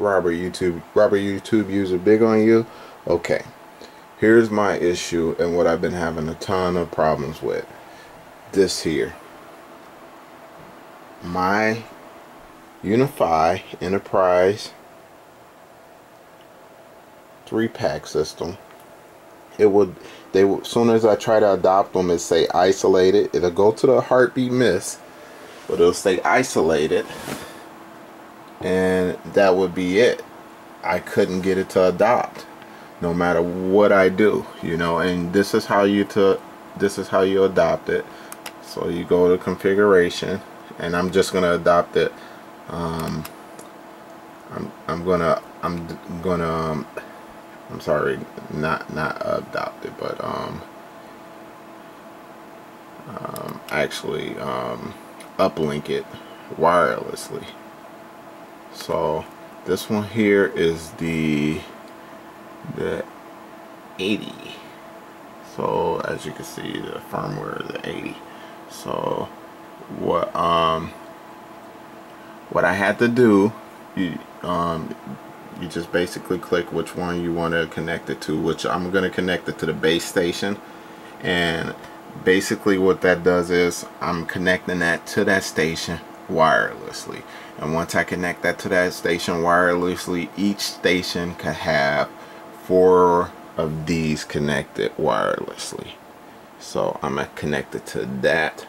Robert YouTube Robert YouTube user biggonyou? Okay. Here's my issue and what I've been having a ton of problems with. This here. My UniFi Enterprise three pack system. It would they soon as I try to adopt them, it say isolated. It'll go to the heartbeat miss, but it'll stay isolated, and that would be it. I couldn't get it to adopt, no matter what I do, you know. And this is how you to this is how you adopt it. So you go to configuration, and I'm just gonna adopt it. Um, I'm I'm gonna I'm gonna. Um, I'm sorry, not not adopted, but um, um actually um, uplink it wirelessly. So this one here is the the 80. So as you can see, the firmware is the 80. So what um what I had to do, you um you just basically click which one you want to connect it to which I'm going to connect it to the base station and basically what that does is I'm connecting that to that station wirelessly. And once I connect that to that station wirelessly each station can have four of these connected wirelessly. So I'm to connect it to that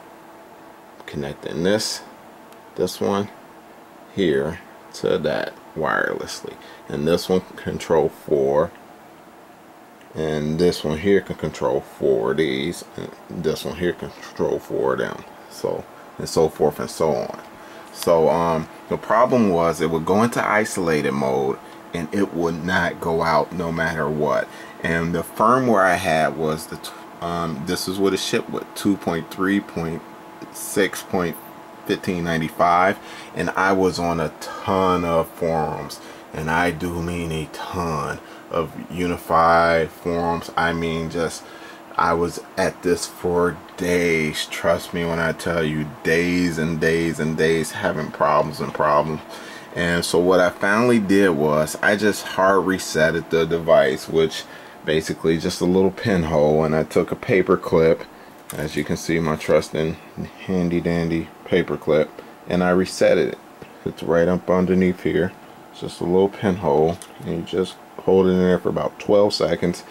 connecting this this one here to that wirelessly. And this one can control four and this one here can control four of these and this one here can control four of them. So and so forth and so on so um the problem was it would go into isolated mode and it would not go out no matter what. And the firmware I had was the um, this is what it shipped with 2.3.6.1595 and I was on a ton of forums. And I do mean a ton of UniFi forums. I mean just I was at this for days. Trust me when I tell you days and days and days having problems and problems. And so what I finally did was I just hard resetted the device which basically just a little pinhole and I took a paper clip as you can see my trusting handy dandy paper clip and I reset it. It's right up underneath here. It's just a little pinhole and you just hold it in there for about 12 seconds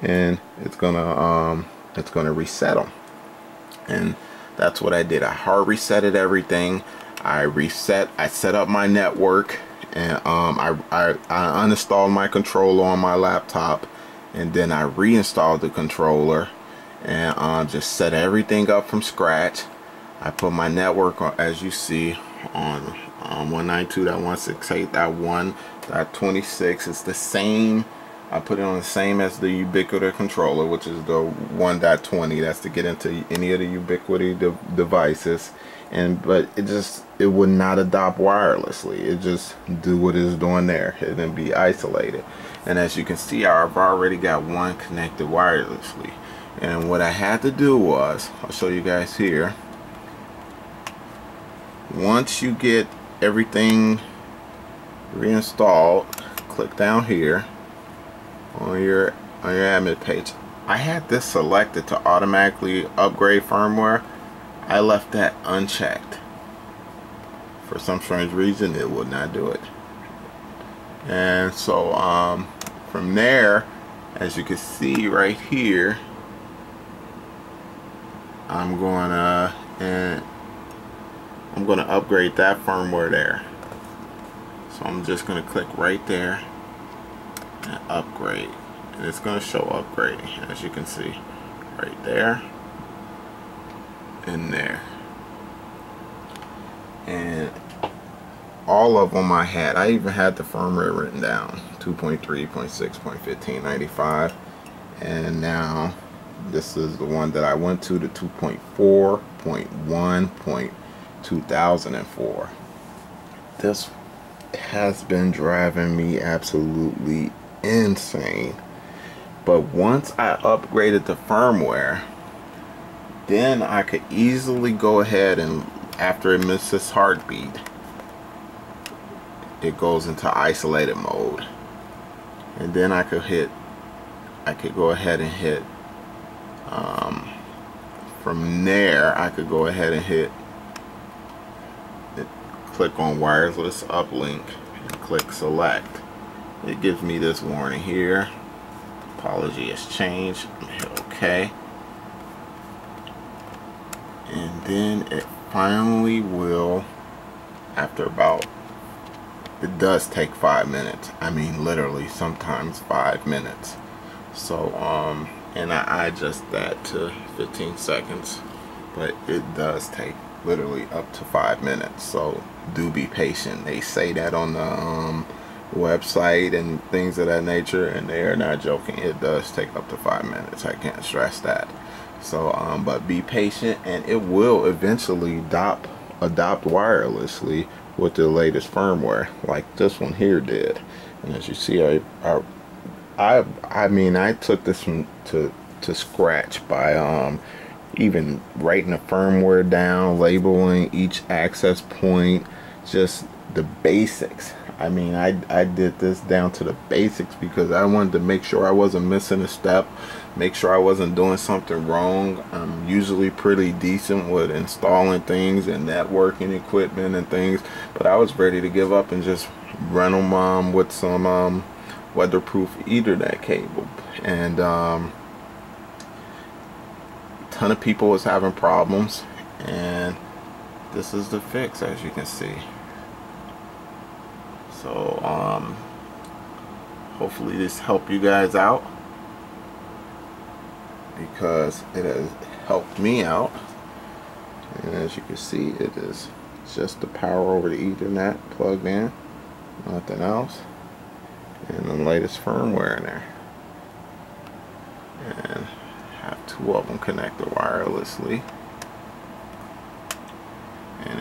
and it's gonna um it's gonna reset them and that's what I did. I hard resetted everything. I reset I set up my network and um, I, I, I uninstalled my controller on my laptop and then I reinstalled the controller and um, just set everything up from scratch. I put my network on, as you see on um, 192.168.1.26 it's the same I put it on the same as the Ubiquiti controller which is the 1.20 that's to get into any of the Ubiquiti de devices. And but it just it would not adopt wirelessly. It just do what it's doing there and then be isolated. And as you can see I've already got one connected wirelessly. And what I had to do was I'll show you guys here. Once you get everything reinstalled click down here on your on your admin page. I had this selected to automatically upgrade firmware. I left that unchecked. For some strange reason it would not do it. And so um, from there as you can see right here I'm gonna and I'm gonna upgrade that firmware there. So I'm just gonna click right there upgrade. And it's gonna show upgrade as you can see right there and there. And all of them I had I even had the firmware written down 2.3.6.1595 and now this is the one that I went to the 2.4.1.2004 this has been driving me absolutely insane. But once I upgraded the firmware then I could easily go ahead and after it misses heartbeat it goes into isolated mode. And then I could hit I could go ahead and hit um, from there I could go ahead and hit click on wireless uplink and click select it gives me this warning here. Topology has changed. Hit OK and then it finally will after about it does take five minutes. I mean literally sometimes five minutes. So um and I adjust that to 15 seconds but it does take literally up to five minutes. So do be patient. They say that on the um, website and things of that nature and they are not joking. It does take up to five minutes. I can't stress that. So um, but be patient and it will eventually adopt adopt wirelessly with the latest firmware like this one here did. And as you see I, I I I mean I took this one to to scratch by um even writing the firmware down labeling each access point just the basics I mean I, I did this down to the basics because I wanted to make sure I wasn't missing a step make sure I wasn't doing something wrong. I'm usually pretty decent with installing things and networking equipment and things but I was ready to give up and just run them um, with some um, weatherproof ethernet cable. And um, a ton of people was having problems and this is the fix as you can see so um, hopefully this helped you guys out. Because it has helped me out. And as you can see it is just the power over the ethernet plugged in. Nothing else. And the latest firmware in there. And have two of them connected wirelessly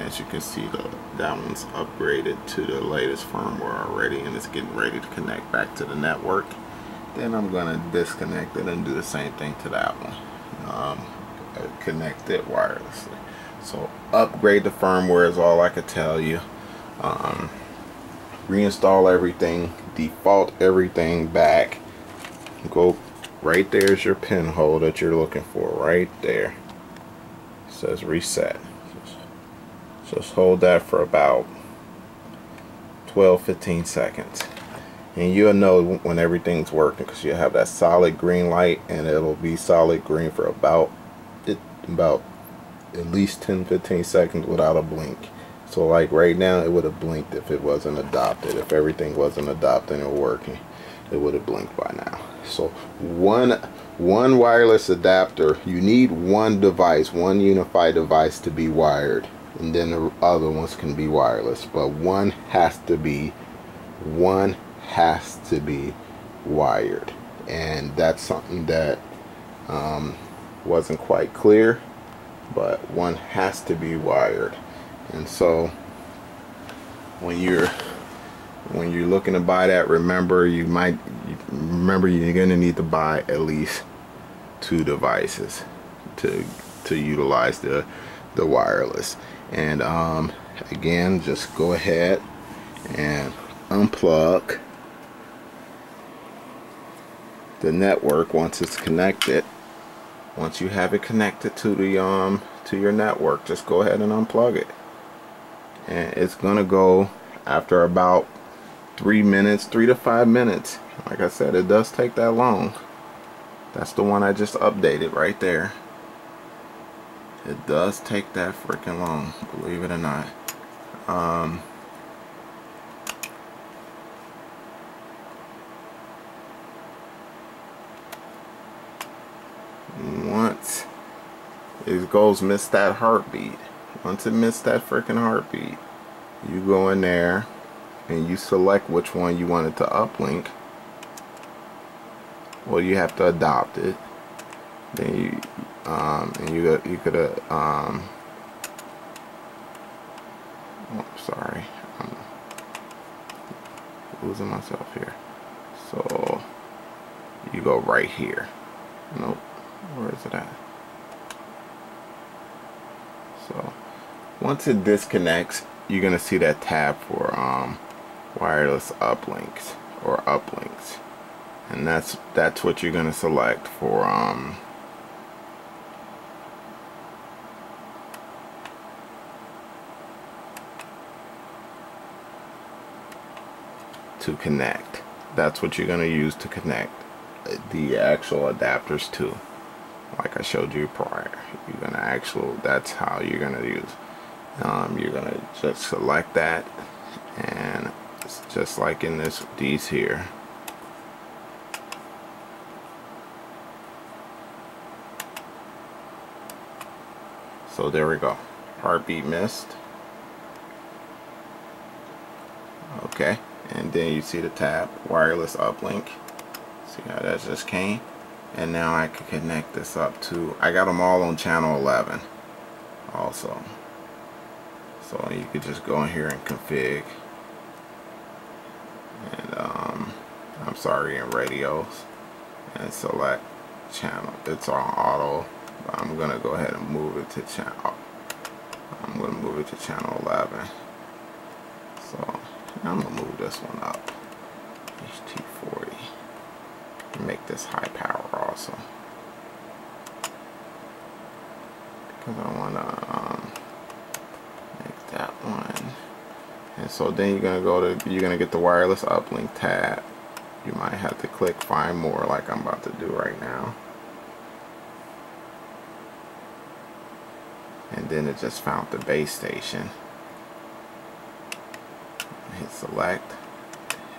as you can see the that one's upgraded to the latest firmware already and it's getting ready to connect back to the network. Then I'm gonna disconnect it and do the same thing to that one um, connect it wirelessly. So upgrade the firmware is all I could tell you. Um, reinstall everything default everything back. Go right there's your pinhole that you're looking for right there. It says reset just, hold that for about 12 15 seconds. And you'll know when everything's working because you'll have that solid green light and it'll be solid green for about it about at least 10 15 seconds without a blink. So like right now it would have blinked if it wasn't adopted. If everything wasn't adopted and working it would have blinked by now. So one one wireless adapter you need one device one UniFi device to be wired and then the other ones can be wireless. But one has to be one has to be wired. And that's something that um, wasn't quite clear but one has to be wired. And so when you're when you're looking to buy that remember you might remember you're going to need to buy at least two devices to to utilize the the wireless and um, again just go ahead and unplug the network once it's connected. Once you have it connected to the um to your network just go ahead and unplug it. And it's gonna go after about three minutes three to five minutes. Like I said it does take that long. That's the one I just updated right there it does take that freaking long believe it or not. Um, once it goes miss that heartbeat once it missed that freaking heartbeat you go in there and you select which one you wanted to uplink well you have to adopt it. Then you um, and you you could uh, um, oh, sorry. I'm losing myself here. So you go right here. Nope. Where is it at? So once it disconnects you're gonna see that tab for um, wireless uplinks or uplinks. And that's that's what you're gonna select for um to connect. That's what you're gonna use to connect the actual adapters to. Like I showed you prior you're gonna actual that's how you're gonna use. Um, you're gonna just select that and just like in this these here. So there we go. Heartbeat missed. Okay and then you see the tab wireless uplink. See how that just came? And now I can connect this up to I got them all on channel 11 also. So you could just go in here and config. And um, I'm sorry in radios. And select channel. It's on auto. But I'm gonna go ahead and move it to channel I'm gonna move it to channel 11 so I'm gonna move this one up. HT40 make this high power also because I want to um, make that one. And so then you're gonna go to you're gonna get the wireless uplink tab. You might have to click find more like I'm about to do right now. And then it just found the base station hit select.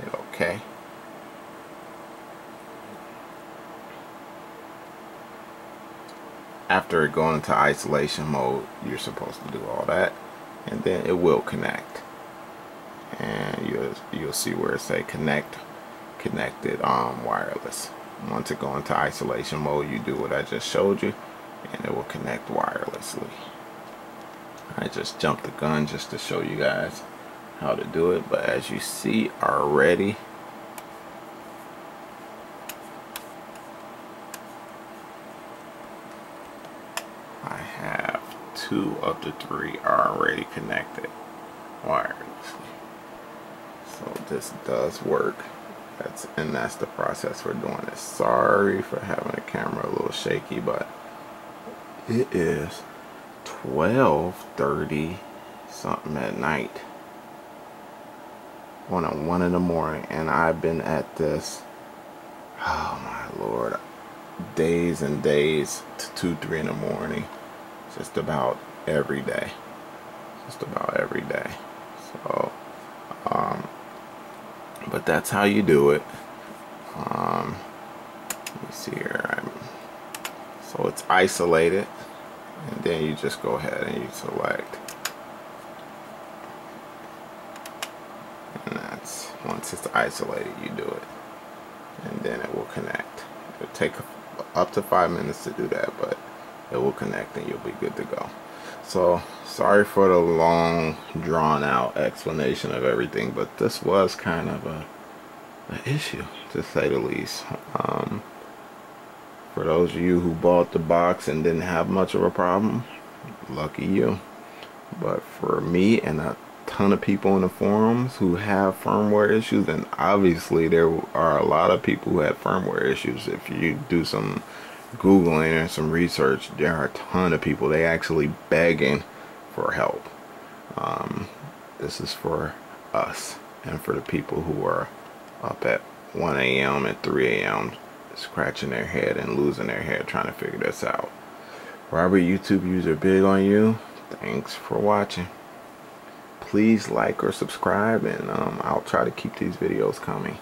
Hit OK. After going into isolation mode you're supposed to do all that and then it will connect. And you'll you'll see where it say connect connected um wireless. Once it go into isolation mode you do what I just showed you and it will connect wirelessly. I just jumped the gun just to show you guys how to do it but as you see already I have two of the three already connected wirelessly. So this does work. That's and that's the process for doing it sorry for having the camera a little shaky but it is 12:30 something at night on a one in the morning and I've been at this oh my lord days and days to two three in the morning just about every day just about every day. So um but that's how you do it. Um let me see here. I'm, so it's isolated and then you just go ahead and you select and that's once it's isolated you do it. And then it will connect. It'll take up to five minutes to do that but it will connect and you'll be good to go. So sorry for the long drawn out explanation of everything but this was kind of a an issue to say the least. Um, for those of you who bought the box and didn't have much of a problem lucky you. But for me and a ton of people in the forums who have firmware issues and obviously there are a lot of people who have firmware issues if you do some googling and some research there are a ton of people they actually begging for help um, this is for us and for the people who are up at 1 a.m. and 3 a.m. scratching their head and losing their head trying to figure this out Robert YouTube user biggonyou thanks for watching please like or subscribe and um, I'll try to keep these videos coming